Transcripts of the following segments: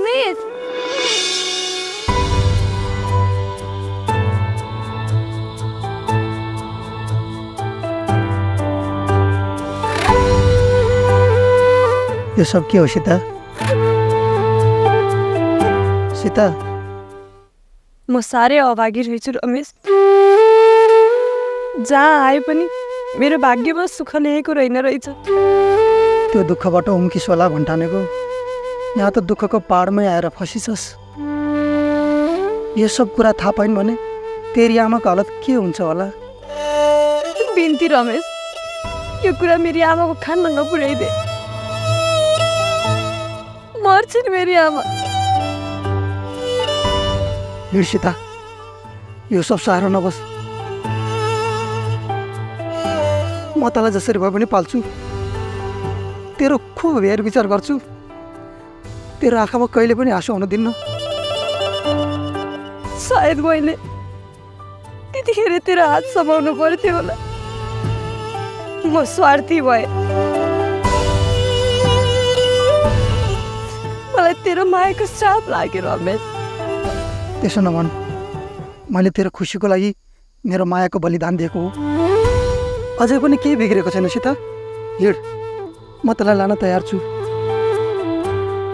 रमेश यो सब के हो सीता? सीता? म साह्रै अभागी रहेछु रमेश जहाँ आए पनि मेरो भाग्यमा सुख लेखेको रहेन रहेछ। त्यो दुःखबाट उम्किस होला भन्ठानेको। यहाँ त दुःखको पाहाडमै आएर फसिछस् यो सब कुरा थाहा पाइन् भने तेरी आमाको हालत के हुन्छ होला? बिन्ती रमेश यो कुरा मेरी आमाको खानमा नपुर्याइदे मर्छिन् मेरी आमा। हिँड सीता यो सब सहारो नबस। म तँलाई जसरी भए पनि पाल्छु। तेरो खुब हेर विचार गर्छु। तेरो आँखामा कहिले पनि आँसु आउन दिन्न सायद मैले त्यतिखेर तेरो हात समाउनु पर्थ्यो होला म स्वार्थी भए मलाई तेरो मायाको श्राप लाग्यो रमेश त्यसो नभन मैले तेरो खुसीको लागि मेरो मायाको बलिदान दिएको हो अझै पनि केही बिग्रेको छैन सीता हिँड म तँलाई लान तयार छु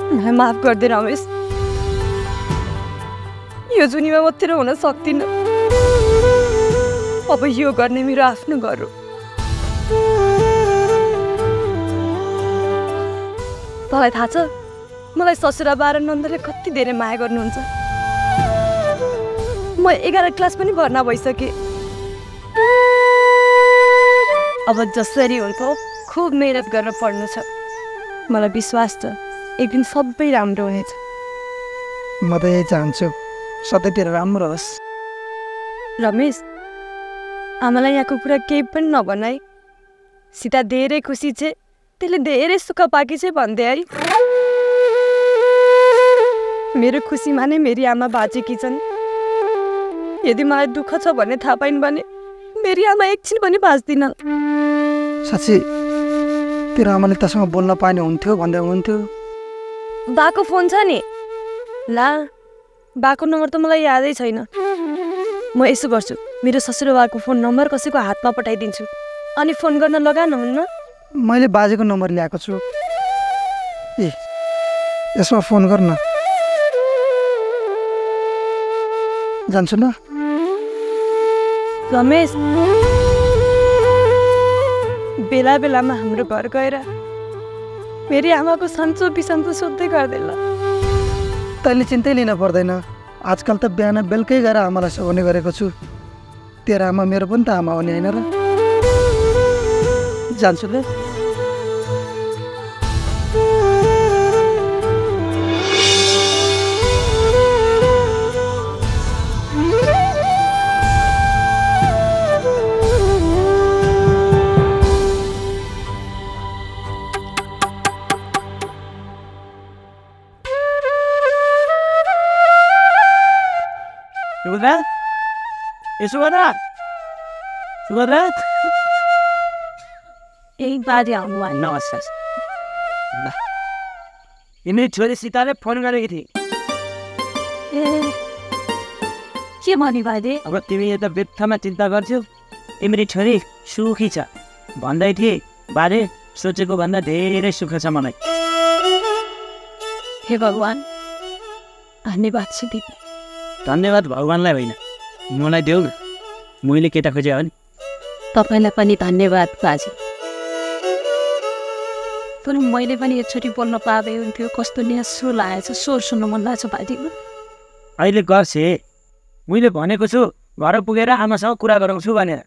मलाई माफ गरिदे रमेश यो जुनीमा म तेरो हुन सक्दिनँ अब यो गर्ने मेरो आफ्नो घर हो तँलाई थाहा छ मलाई ससुरा बाह्र नन्दले कति धेरै माया गर्नुहुन्छ म एघार क्लास पनि भर्ना भइसकेँ अब जसरी हुन्छ खुब मेहनत गरेर पढ्नु छ मलाई विश्वास छ एक दिन सबै राम्रो हुनेछ। म त यही चाहन्छु सधैँतिर राम्रो होस्। रमेश आमालाई यहाँको कुरा केही पनि नभन है सीता धेरै खुसी छे त्यसले धेरै सुख पाकी छे भन्दै है मेरो खुसीमा नै मेरी आमा बाँचेकी छन्। यदि मलाई दुःख छ भन्ने थाहा पाइन् भने मेरी आमा एकछिन पनि बाँच्दिनन्। साँच्ची तेरो आमाले तसँग बोल्न पाएन हुन्थ्यो भन्दै हुनुहुन्थ्यो। बाको फोन छ नि। ला बाको नम्बर त मलाई यादै छैन। म यसो गर्छु मेरो ससुराबाको फोन नम्बर कसैको हातमा पठाइदिन्छु। अनि फोन गर्न लगाउनुहुन्न मैले बाजेको नम्बर ल्याएको छु। ए यसमा फोन गर न जान्छु ल। रमेश बेला बेलामा हाम्रो घर गएर मेरी आमाको सन्चो बिसन्चो सोध्दै गर्दैन तैँले चिन्तै लिन पर्दैन। आजकल त बिहान बेलुकै गएर आमालाई सघाउने गरेको छु। तेरो आमा मेरो पनि त आमा हो नि होइन र? जान्छु ल। ए सुभद्रा नमस्कार छोरी सीताले फोन गरेकी थिए ए के भन्यो भाइले अब तिमी यता व्यर्थमा चिन्ता गर्छौ तिमीले छोरी सुखी छ भन्दै थिए बारे सोचेको भन्दा धेरै सुख छ मलाई हे भगवान् धन्यवाद छ दिदी धन्यवाद भगवान्लाई होइन मलाई देऊ न मैले केटा खोजे हो नि। तपाईँलाई पनि धन्यवाद बाजे। तर मैले पनि एकचोटि बोल्न पाए हुन्थ्यो। कस्तो न्यासो लागेको छ स्वर सुन्नु मन लागेको छ बाजेको अहिले गर्छ। मैले भनेको छु घर पुगेर आमासँग कुरा गराउँछु भनेर।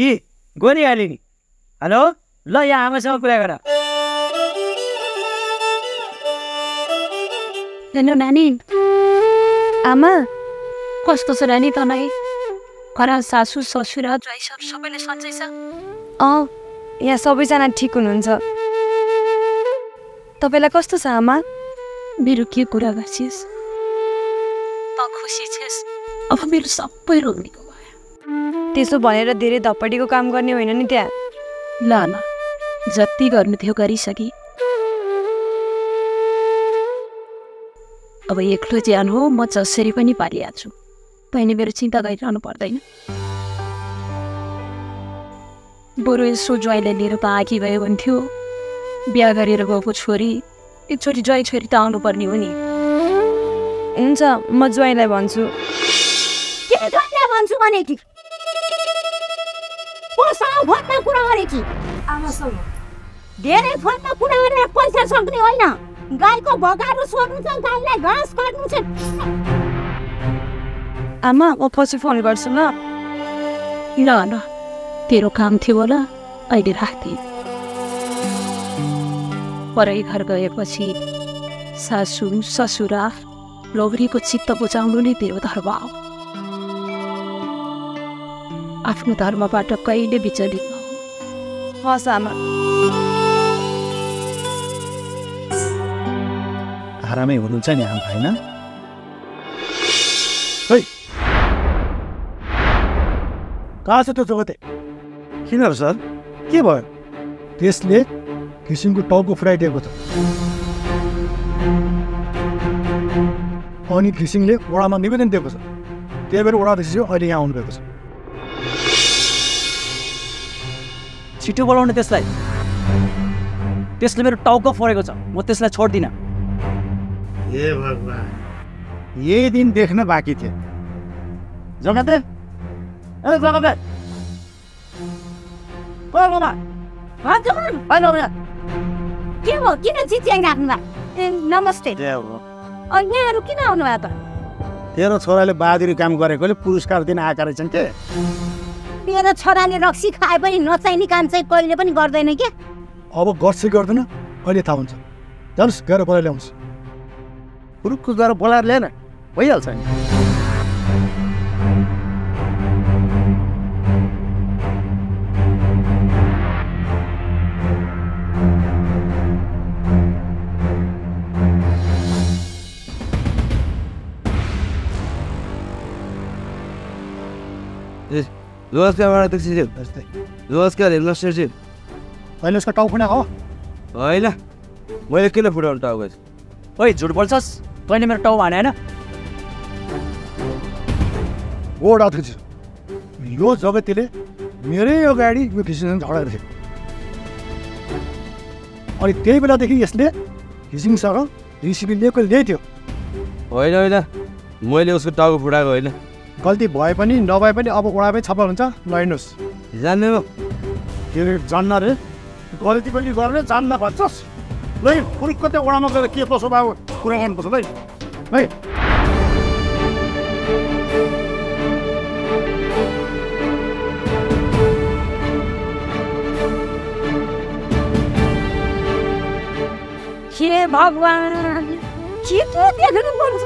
यी गोरिहाल्यो नि हेलो? ल यहाँ आमासँग कुरा गर। हेलो नानी। आमा। कस्तो छ नानी तँलाई? घर सासु ससुरा ज्वाइँ सब सबैले सन्चै छ? अँ यहाँ सबैजना ठिक हुनुहुन्छ। तपाईँलाई कस्तो छ आमा? मेरो के कुरा गर्छिस्? त खुसी छेस्। अब मेरो सबै रोक्नेको भयो। त्यसो भनेर धेरै धपडीको काम गर्ने होइन नि त्यहाँ। ल ल जति गर्नु थियो गरिसके। अब एक्लो ज्यान हो म जसरी पनि पालिहाल्छु। तैँले मेरो चिन्ता गरिरहनु पर्दैन। बरु यसो ज्वाइँलाई लिएर त आँखी भयो भन्थ्यो बिहा गरेर गएको छोरी एकचोटि ज्वाइँ छोरी त आउनुपर्ने हो नि। हुन्छ म ज्वाइँलाई भन्छु। भन्छु भने कि? पैसा फोनमा कुरा गरे कि? धेरै फोनमा कुरा गरेर पैसा सक्ने होइन। गाईको भगाहरू सोध्नु छ गाईलाई घाँस काट्नु छ आमा म पछि फोन गर्छु ल। ल ल। तेरो काम थियो होला अहिले राख्थे परै घर गएपछि सासु ससुरा लोग्रीको चित्त बुझाउनु नै तेरो धर्म हो। आफ्नो धर्मबाट कहिले विचलित हस् आमा। आरामै हुनुहुन्छ नि आमा होइन? है। कहाँ छ त्यो जोगते किन र सर? के भयो? त्यसले घिसिङको टाउको फुराइदिएको छ अनि घिसिङले वडामा निवेदन दिएको छ। त्यही भएर वडा अध्यक्ष अहिले यहाँ आउनुभएको छ। छिटो बोलाउने त्यसलाई। त्यसले मेरो टाउको फोरेको छ। म त्यसलाई छोड्दिनँ। हे भगवान्। यही दिन देख्न बाँकी थियो जगते ए जगते के हो? किन ए नमस्ते। यहाँहरू किन आउनुभयो त? तेरो छोराले बहादुरी काम गरेकोले पुरस्कार दिन आएका रहेछन् के? मेरो छोराले रक्सी खाए पनि नचाहिने काम चाहिँ कहिले पनि गर्दैन के? अब गर्छ गर्दैन अहिले थाहा हुन्छ। जानुहोस् गएर बोलाएर ल्याउँछ पुरुखको गएर बोलाएर ल्याएन। भइहाल्छ नि। उसको टाउ हो? होइन। मैले किन फुटाउनु टाउको ओइ झुट बोल्छस्? तैँले मेरो टाउ भने होइन बोर्ड अध्यक्ष यो जगतीले मेरै अगाडि यो घिसिङसँग झगडा थियो अनि त्यही बेलादेखि यसले घिसिङसँग रिसिपी लिएको ल्याइथ्यो होइन होइन मैले उसको टाउको फुटाएको होइन गल्ती भए पनि नभए पनि अब उडामै छपा हुन्छ लैनुहोस् जान्ने हो के अरे जान्न रे गल्ती पनि गर्ने जान्न भन्छस् ल पुरुखको त्यो ओडामा गएर के कसो भयो कुरा गर्नुपर्छ है हे भगवान् के पो देख्नु पर्छ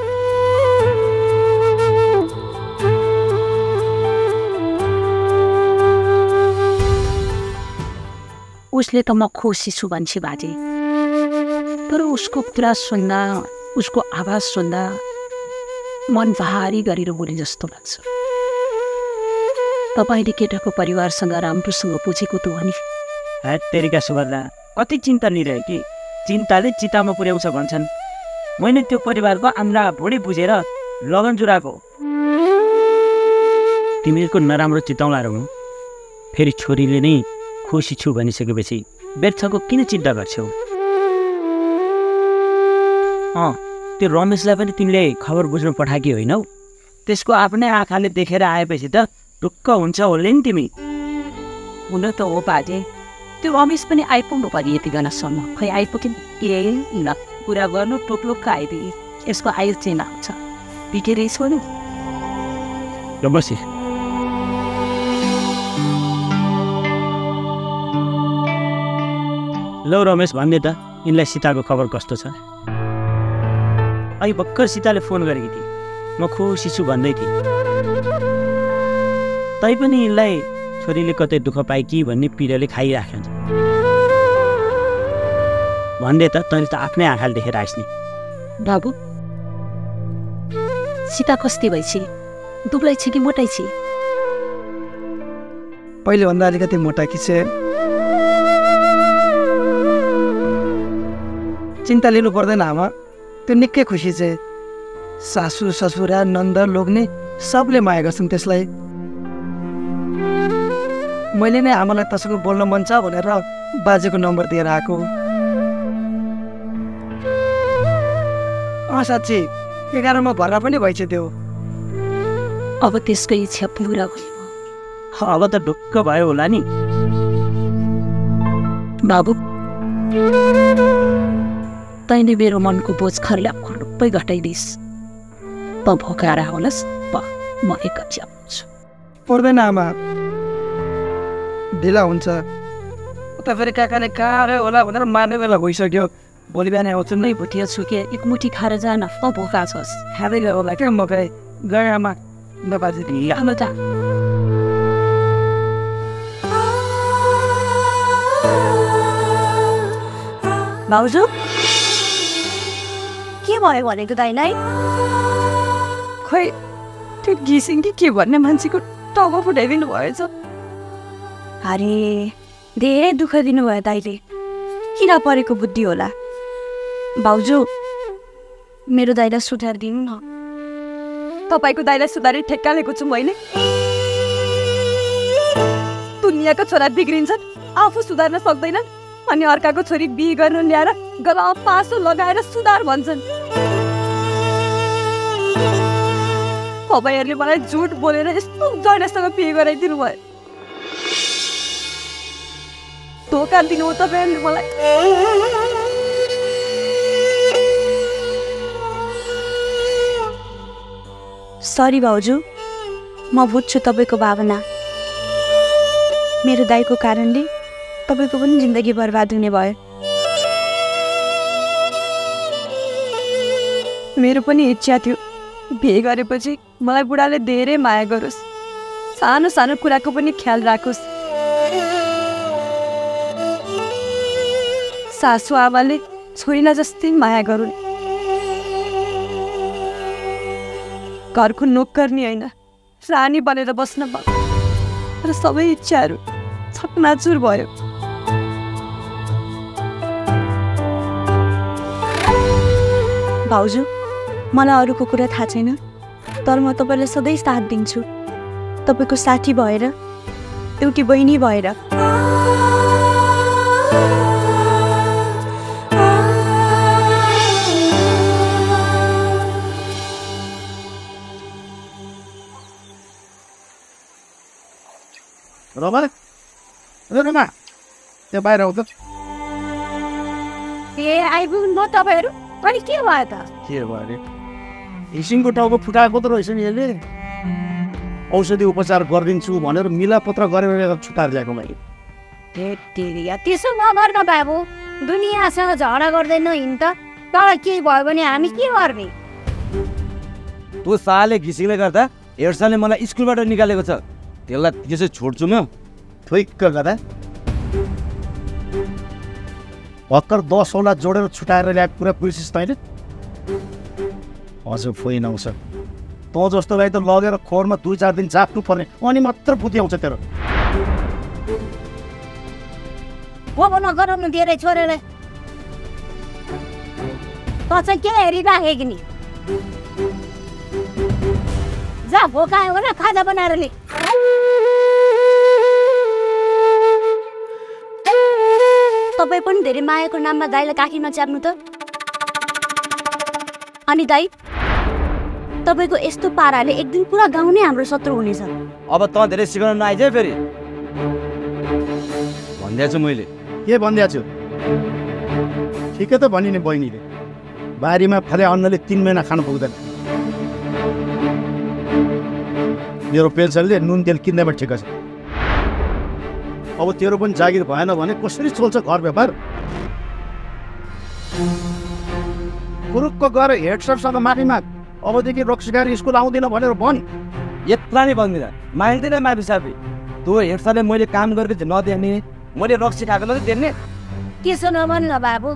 उसले त म खुसी छु भन्छे बाजे तर उसको कुरा सुन्दा उसको आवाज सुन्दा मन भारी गरेर बोले जस्तो लाग्छ। तपाईँले केटाको परिवारसँग राम्रोसँग बुझेको त हो नि। तेरिका सुभद्रा कति चिन्ता लिइरह्यो कि? चिन्ताले चितामा पुर्याउँछ भन्छन्। मैले त्यो परिवारको आम्रा भुँडी बुझेर लगन जुराएको तिमीहरूको नराम्रो चिताउला रहनु फेरि छोरीले नै खुसी छु भनिसकेपछि व्यर्थको किन चिन्ता गर्छौ? अँ त्यो रमेशलाई पनि तिमीले खबर बुझ्नु पठाएकी होइनौ त्यसको आफ्नै आँखाले देखेर आएपछि त ढुक्क हुन्छ होले नि तिमी। हुन त हो बाजे। त्यो रमेश पनि आइपुग्नु पर्यो यति बेलासम्म खै आइपुग्यो ए ल कुरा गर्नु टोक्लुक्क आइदिए यसको आयु चाहिँ लाग्छ बिटेर छोड्नु लौ रमेश भन्ने त यिनलाई सीताको खबर कस्तो छ? अहिले भर्खर सीताले फोन गरेकी थिए। म खुसी छु भन्दै थिएँ। तैपनि यिनलाई छोरीले कतै दुःख पाए कि भन्ने पिरोले खाइराखेको छ भन्दै त तैँले त आफ्नै आँखाले देखेर आइस् नि। बाबु सीता कस्ती भएछि दुब्लै छ कि मोटाइ छ पहिलेभन्दा अलिकति मोटा कि चाहिँ चिन्ता लिनु पर्दैन आमा। त्यो निकै खुसी छ। सासू ससुरा नन्द लोग्ने सबले माया गर्छन् त्यसलाई। मैले नै आमालाई तसँग बोल्न मन छ भनेर बाजेको नम्बर दिएर आएको। अँ साँच्ची एघारमा भर्ना पनि भइछ त्यो अब त्यसको इच्छा पुरा भयो। अब त ढुक्क भयो होला नि। बाबु। तैँले मेरो मनको बोझ खर्ला खुर्पै घटाइदिइस्। त भोकाएर होलास् प म एकैछिन आउँछु पर्दैन आमा। ढिला हुन्छ। उता फेरि काकाले कहाँ आयो होला भनेर मार्ने बेला भइसक्यो। भोलि बिहान आउँछु नै। भुटिया छु के? एक मुठी खाएर जान त भोका छस्। खाँदै गयो होला क्या म खै गएँ आमा। ल बाजे। आमा त भाउजू के भयो भनेको दाइलाई खोइ त्यो घिसिङ कि के भन्ने मान्छेको टाउको फुटाइदिनु भएछ। अरे धेरै दुःख दिनुभयो दाइले। किन परेको बुद्धि होला? भाउजू मेरो दाइलाई सुधारिदिनु न। तपाईँको दाइलाई सुधारी ठेक्का लिएको छु मैले दुनियाँको छोरा बिग्रिन्छन् आफू सुधार्न सक्दैनन्। अनि अर्काको छोरी बिहे गर्नु ल्याएर गला पासो लगाएर सुधार भन्छन्। तपाईँहरूले मलाई झुट बोलेर यस्तो जैनासँग बिहे गराइदिनु भयो। धोका दिनु हो तपाईँहरूले मलाई। सरी भाउजू। म बुझ्छु तपाईँको भावना। मेरो दाइको कारणले तपाईँको पनि जिन्दगी बर्बाद हुने भयो। मेरो पनि इच्छा थियो। बिहे गरेपछि मलाई बुढाले धेरै माया गरोस्। सानो सानो कुराको पनि ख्याल राखोस्। सासु आमाले छोरीलाई जस्तै माया गरून्। घरको नोकर्नी होइन रानी बनेर बस्न भयो र सबै इच्छाहरू छकनाचुर भयो। भाउजू मलाई अरूको कुरा थाहा छैन तर म तपाईँलाई सधैँ साथ दिन्छु। तपाईँको साथी भएर एउटी बहिनी भएर। रमा रमा त्यो बाहिर आउँछ। ए आइपुग्नु भयो तपाईँहरू। अनि के भयो त? के भयो अरे? हिसिङको टाउको फुटाएको त रहेछ नि यसले औषधि उपचार गरिदिन्छु भनेर मिलापत्र गरेर छुटाएर ल्याएको मैले। त्यसो नगर न बाबु। दुनियाँसँग झगडा गर्दैन हिँड त। तर केही भयो भने हामी के गर्ने? त्यो साले घिसिङले गर्दा हेर्साले मलाई स्कुलबाट निकालेको छ। त्यसलाई त्यसै छोड्छु म। थुइक्क गर्दा। भर्खर दसवटा जोडेर छुटाएर ल्याएको कुरा बिर्सिस् तैँले हजुर फोइन आउँछ। तँ जस्तोलाई त लगेर खोरमा दुई चार दिन चाप्नु पर्ने अनि मात्र बुद्धि आउँछ तेरो। अब नगराउनु धेरै छोरेलाई। त चाहिँ के हेरिराखेको नि जा भने खाजा बनाएर ले। तपाईँ पनि धेरै मायाको नाममा दाईलाई काखीमा च्याप्नु त। अनि दाई तपाईँको यस्तो पाराले एक दिन पुरा गाउँ नै हाम्रो शत्रु हुनेछ अब तँ धेरै सिकाउन नआइज है फेरि। भनिदिएको छु मैले। के भनिदिएको छु? ठिकै त भनि नि बहिनीले। बारीमा फले अन्नले तिन महिना खानु पुग्दैन। मेरो पेन्सनले नुन तेल किन्दैमा ठिक छ। अब तेरो पनि जागिर भएन भने कसरी चल्छ घर व्यापार? गुरुक्क गएर हेड सरसँग माफी माग। अबदेखि रक्सीगारी स्कुल आउँदिन भनेर भन्। यत्रा नै बन्दिनँ माग्दैन माफी साफी। त्यो हेर्साले मैले काम गरेको नदेने। मैले रक्सी खाएको मात्रै देख्ने त्यसो नभन न बाबु।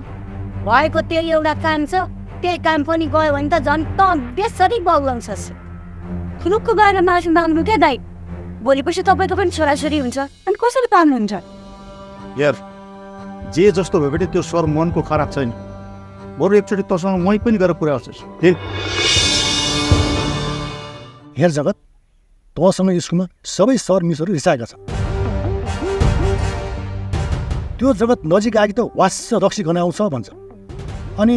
भएको त्यो एउटा काम छ। त्यही काम पनि गयो भने त झन् त बेसरी बौलाउँछस्। खुनुक्क गएर माफी माग्नु क्या दाई भोलिपछि तपाईँको पनि छोराछोरी हुन्छ। अनि कसरी पाल्नुहुन्छ? हेर जे जस्तो भए पनि त्यो स्वर मनको खराब छैन। बरु एकचोटि तँसँग मै पनि गएर कुरा गर्छु। हेर जगत तँसँग स्कुलमा सबै सर मिसहरू रिसाएका छन्। त्यो जगत नजिक आएकी त वास्य रक्सी गनाउँछ भन्छ। अनि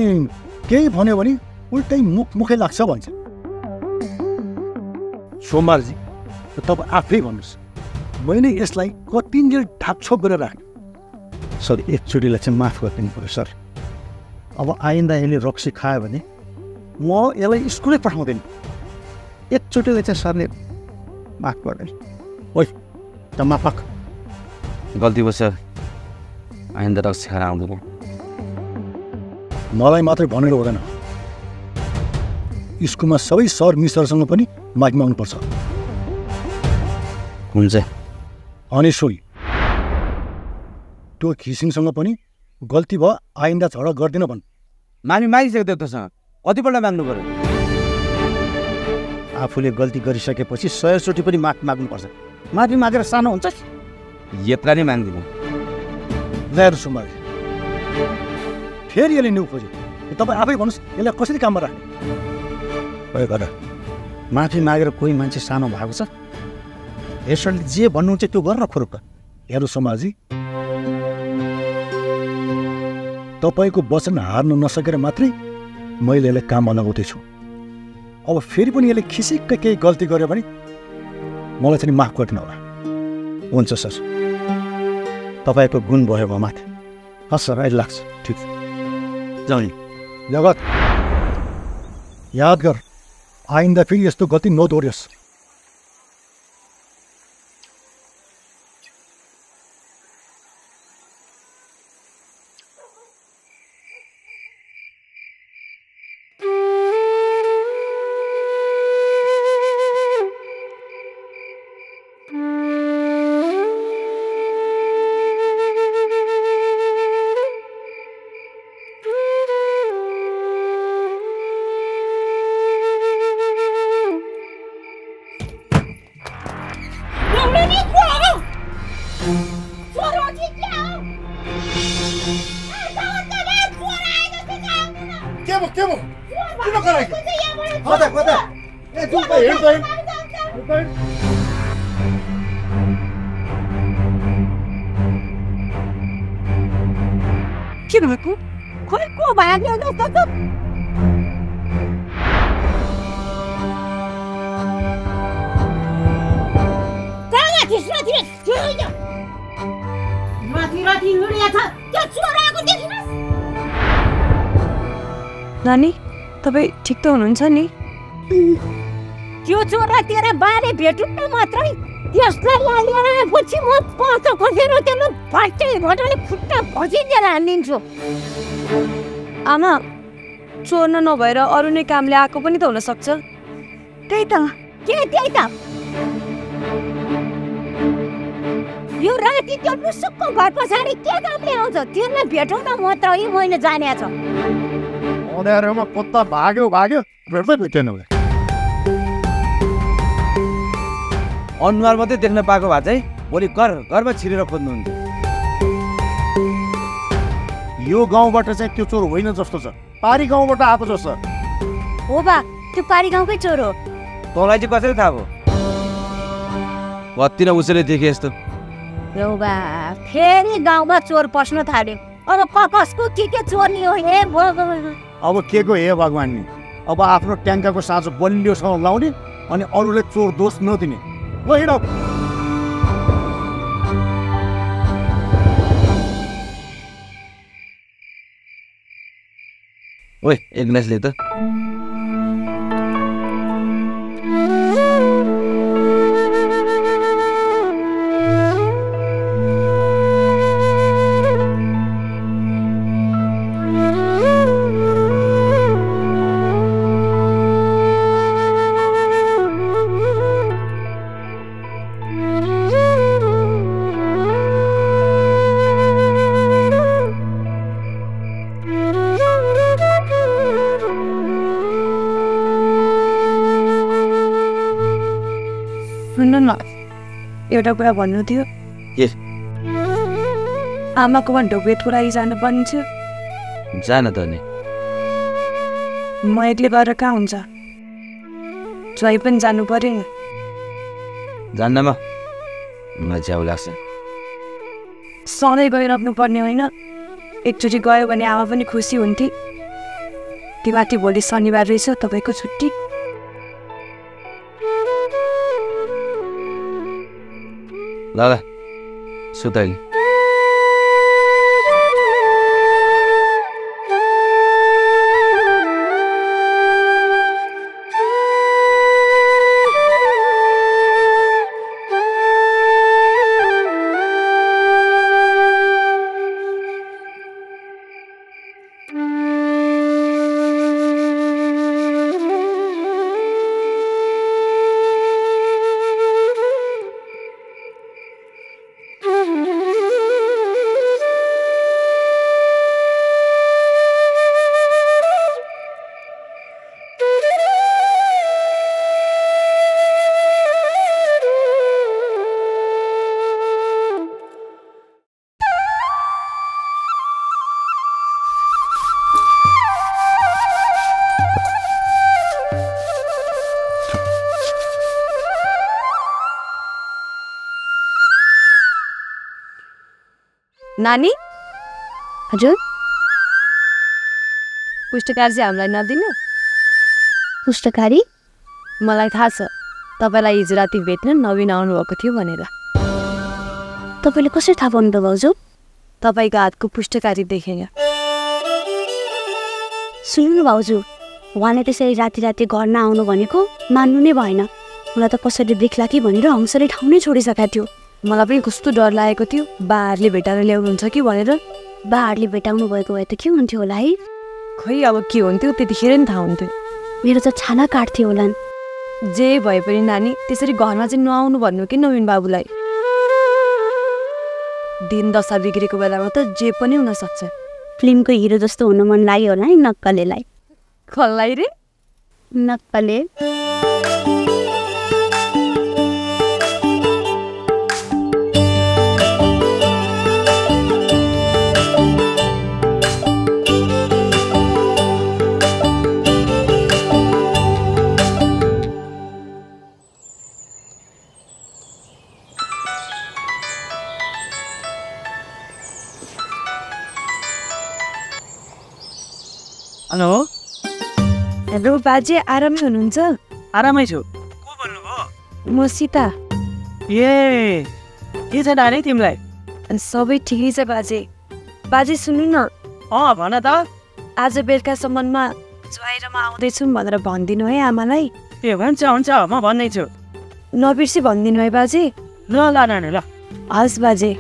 केही भन्यो भने उल्टै मुख मुखै लाग्छ भन्छ। सोमबारजी तपाईँ आफै भन्नुहोस्। मैले यसलाई कतिन्जेल ढाकछोप गरेर राखेँ। सर एकचोटिलाई चाहिँ माफ गरिदिनु पऱ्यो सर। अब आइन्दा यसले रक्सी खायो भने म यसलाई स्कुलै पठाउँदैन। एकचोटिलाई चाहिँ सरले माफ गर्दैन। ओइ त माफक गल्ती भयो सर। आइन्दा रक्सी खाएर आउँदैन। मलाई मात्रै भनेर हुँदैन। स्कुलमा सबै सर मिसहरूसँग पनि माइक माग्नुपर्छ हुन्छ। अनि सोही त्यो घिसिङसँग पनि गल्ती भयो आइन्दा झगडा गर्दिन भन्। मामी मागिसक्यो देउतासँग कतिपल्ट माग्नु पऱ्यो आफूले गल्ती गरिसकेपछि सयचोटि पनि माफ माग्नुपर्छ। माफी मागेर सानो हुन्छ यत्रा नै माग्दिनँ। ल्याएर सुमारी फेरि यसले न्यु खोज्यो। तपाईँ आफै भन्नुहोस् यसलाई कसरी काममा राख्ने? माफी मागेर कोही मान्छे सानो भएको छ? यसोले जे भन्नुहुन्छ त्यो गर न खुरुक्क। हेर्नु समाजी। तपाईँको वचन हार्न नसकेर मात्रै मैले यसलाई काममा लगाउँदैछु। अब फेरि पनि यसले खिसिक्क केही गल्ती गर्यो भने मलाई चाहिँ माफ गरिदिनु होला। हुन्छ सर। तपाईँको गुण भयो म माथि। हस् सर अहिले लाग्छ। ठिक। छ जाउँ जगत याद गर। आइन्दा फेरि यस्तो गल्ती नदोहोऱ्योस् के भयो किन कराएको कता कता ए जाउँ त हिँड त हिँड। के भएको खोइ को भाग्यो जस्तो त नानी तपाईँ ठिक त हुनुहुन्छ नि? त्यो चोरलाई तेरो बारे भेटौँ मात्रै त्यसलाई ल्याएपछि म पाँचो खोसेर त्यसलाई फाल्टै घटाले खुट्टा खसिदिएर हानिदिन्छु आमा चोर्न नभएर अरू नै कामले आएको पनि त हुनसक्छ त्यही त के त्यही त? यो राति त्यो लुसुक्क घर पछाडि के कामले आउँछ? त्यसलाई भेटौँ न मात्रै मैले जाने छ। अँध्यारोमा कुत्ता भाग्यो भाग्यो भेट्दै भेटेन उसले अनुहार मात्रै देख्न पाएको भए चाहिँ भोलि घर घरमा छिरेर खोज्नुहुन्थ्यो यो गाउँबाट चाहिँ त्यो चोर होइन जस्तो छ। पारी गाउँबाट आएको जस्तो छ। हो बा त्यो पारी गाउँकै चोर हो। तँलाई चाहिँ कसरी थाहा भयो? कति न उसैले देखेँ यस्तो। बा फेरि गाउँमा चोर पस्न थाल्यो। अब क कसको के के चोर्नी हो हे भगवान्। अब के को हे भगवान् नि अब आफ्नो ट्याङ्काको साँचो बलियोसँग लाउने अनि अरूले चोर दोष नदिने। ल हिँड ओइ त। एउटा कुरा भन्नु थियो? आमाको भने ढोगेटको लागि जानुपर्ने थियो। जान त नि म एक्लै गएर कहाँ हुन्छ? ज्वाइँ पनि जानु पर्यो नि। जान्नमा। मलाई च्याउ लाग्छ। सधैँ गइराख्नु पर्ने होइन। एकचोटि गयो भने आमा पनि खुसी हुन्थे। त्यो माथि भोलि शनिबार रहेछ तपाईँको छुट्टी। ल ल नानी? हजुर? पुस्तकार चाहिँ हामीलाई नदिनु। पुस्तकारी? मलाई थाहा छ तपाईँलाई हिजो राति भेट्न नवीन आउनुभएको थियो भनेर। तपाईँले कसरी थाहा पाउनु भाउजू? तपाईँको हातको पुस्तकारी देखेर सुन्नु न भाउजू उहाँले त्यसरी राति राति घर नआउनु भनेको मान्नु नै भएन। मलाई त कसरी देख्ला कि भनेर हङ्सले ठाउँ नै छोडिसकेको थियो। मलाई पनि कस्तो डर लागेको थियो। बाहरूले भेटाएर ल्याउनुहुन्छ कि भनेर? बाहरूले भेटाउनु भएको भए त के हुन्थ्यो होला है? खै अब के हुन्थ्यो त्यतिखेर नि थाहा हुन्थ्यो। मेरो त छाला काट्थ्यो होलान् जे भए पनि नानी त्यसरी घरमा चाहिँ नआउनु भन्नु कि नवीन बाबुलाई? दिन दशा बिग्रेको बेलामा त जे पनि हुनसक्छ फिल्मको हिरो जस्तो हुन मन लाग्यो होला है नक्कलेलाई। खल्लाई रे। नक्कले। हेलो बाजे आरामै हुनुहुन्छ? आरामै छु। को भन्नुभयो? म सीता। ए के छ नानी तिमीलाई? सबै ठिकै छ बाजे। बाजे सुन्नु न। अँ भन त। आज बेलुकासम्ममा ज्वाइँ र म आउँदैछु भनेर भनिदिनु है आमालाई। ए हुन्छ हुन्छ म भन्दैछु। नबिर्सी भनिदिनु है बाजे। ल ल नानी ल। हस् बाजे।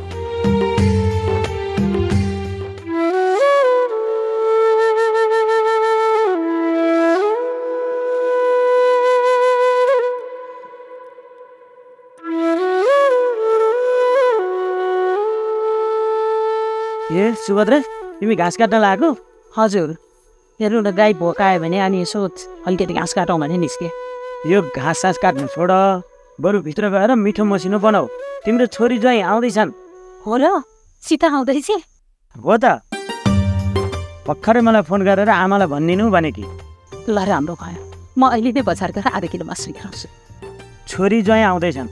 सुभद्रा तिमी घाँस काट्न लागेको हजुर। हेर्नु न गाई भोकायो भने अनि यसो अलिकति घाँस काटौँ भने निस्के। यो घाँस सास काट्नु छोड। बरु भित्र गएर मिठो मसिनो बनाऊ। तिम्रो छोरी ज्वाइँ आउँदैछन्। हो र सीता आउँदैछ। हो त। भर्खरै मलाई फोन गरेर आमालाई भनिदिनु भने कि। ल राम्रो भयो। म अहिले नै बजार गएर आधा किलो मासु लिएर आउँछु। छोरी ज्वाइँ आउँदैछन्।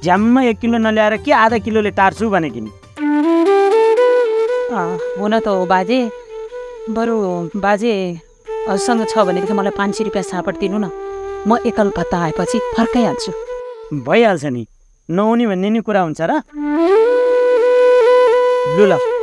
झ्याम्म एक किलो नल्याएर के आधा किलोले टार्छु भने कि नि? अँ, हुन त हो बाजे। बरु बाजे सँग छ भनेदेखि मलाई पाँच सय रुपियाँ सापट दिनु न। म एकल भत्ता आएपछि फर्काइहाल्छु। भइहाल्छ नि। नहुने भन्ने नि कुरा हुन्छ र। लु ल।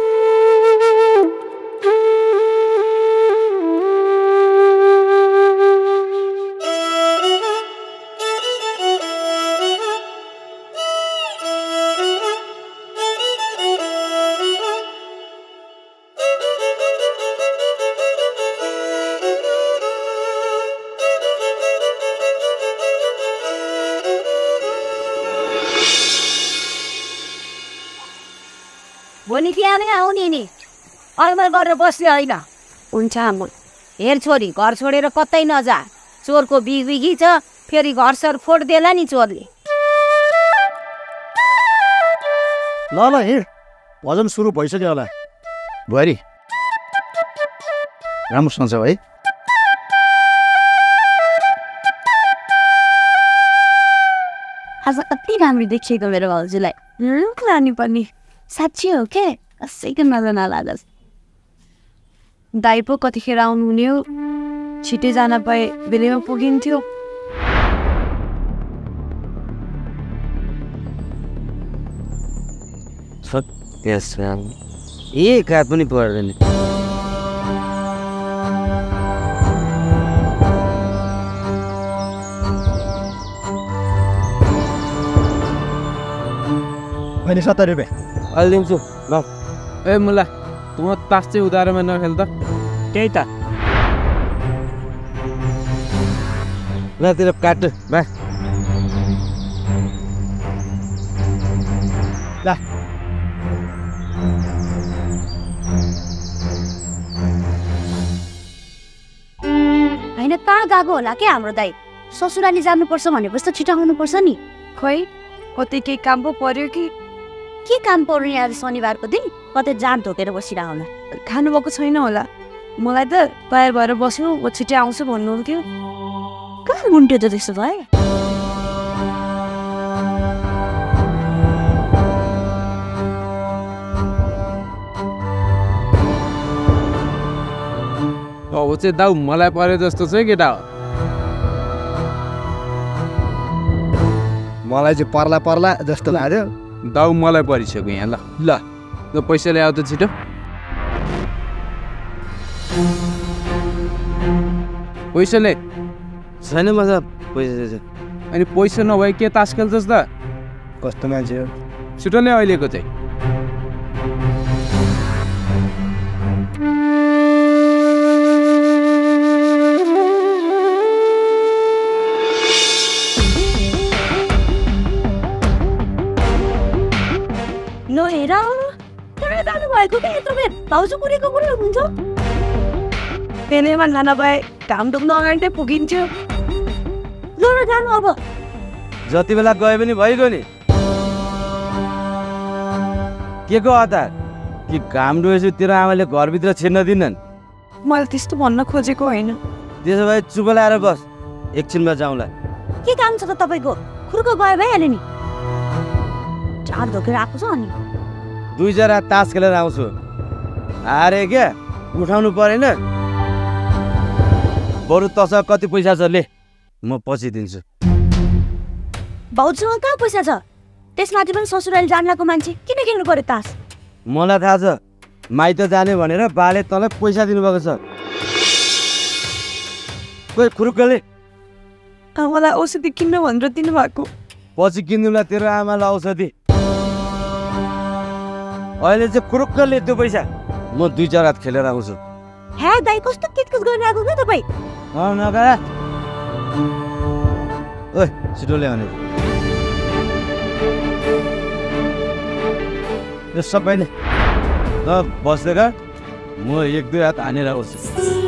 अलमल गरेर बस्ने होइन। हुन्छ आमा। हेर छोरी घर छोडेर कतै नजा। चोरको बिगबिगी छ फेरि घर सर फोडिदिएला नि चोरले। ल ल हिँड। भजन सुरु भइसक्यो होला। बुहारी। राम्रोसँग छ है। आज कति राम्रो देखिएको मेरो भाउजूलाई। लाने लानुपर्ने साँच्ची हो के? कसैको नजर नलाजस् दाइ पो कतिखेर आउनुहुने हो छिटै जान पाए बेलैमा पुगिन्थ्यो। यस ए काग पनि पर्दैन अनि सत्तर रुपियाँ अहिले दिन्छु ल। ए मुला तँ तास चाहिँ उधारोमा नखेल त। त्यही त। ल तेरो काट बा। ल। होइन कहाँ गएको होला के हाम्रो दाई? ससुराली जानुपर्छ भनेपछि त छिटो आउनुपर्छ नि। खोइ कतै केही काम पो पर्यो कि? के काम पर्यो यहाँ शनिबारको दिन? कतै जाँड धोकेर बसिरह होला। खानुभएको छैन होला। मलाई त तयार भएर बस्नु म छिटै आउँछु भन्नुहुन्थ्यो कहाँ मुन्ट्यो त त्यसो भए अब चाहिँ दाउ मलाई परे जस्तो छ है केटा हो। मलाई चाहिँ पर्ला पर्ला जस्तो लाग्यो। दाउ मलाई परिसक्यो यहाँ ल ल ल पैसा ल्याऊ त छिटो। पैसा ल्याए छैन मजा पैसा चाहिँ अनि पैसा नभए के तास खेल्छस् त कस्तो मान्छे हो छिटो ल्याऊ अहिलेको चाहिँ ल हेर तपाईँ जानुभएको क्या यत्रो बेर भाउजू कुरेको कुरो हुन्छ पेनेमा लान भए घाम डुब्न अगाडि नै पुगिन्थ्यो ल जानु अब जति बेला गए पनि भइगयो नि के को हतार कि घाम डुबेपछि तेरो आमाले घरभित्र छिर्न दिन्नन् मैले त्यस्तो भन्न खोजेको होइन त्यसो भए चुप लाएर बस एकछिनमा जाउँला के काम छ त तपाईँको खुर्को गयो भइहाल्यो नि चार धोकेर आएको छ अनि दुई जरा तास खेलेर आउँछु अरे क्या उठाउनु परेन बरु तसँग कति पैसा छ ले म पछि दिन्छु। भाउजूसँग कहाँ पैसा छ? त्यसमाथि पनि ससुराली जान्लाको मान्छे किन खेल्नु पर्यो तास? मलाई थाहा छ माइत जाने भनेर बाले तँलाई पैसा दिनुभएको छ। खोइ खुरुक्कले। मलाई औषधि किन्न भनेर दिनुभएको। पछि किन्नुलाई तेरो आमालाई औषधि। अहिले चाहिँ खुरुक्कले त्यो पैसा म दुई चार रात खेलेर आउँछु। हे दाइ कस्तो किटकिट गरिरहेको तपाईँ? ओइ छिटो ल्याउने यो सबैले त बस्दै म एक दुई हात हानेर आउँछु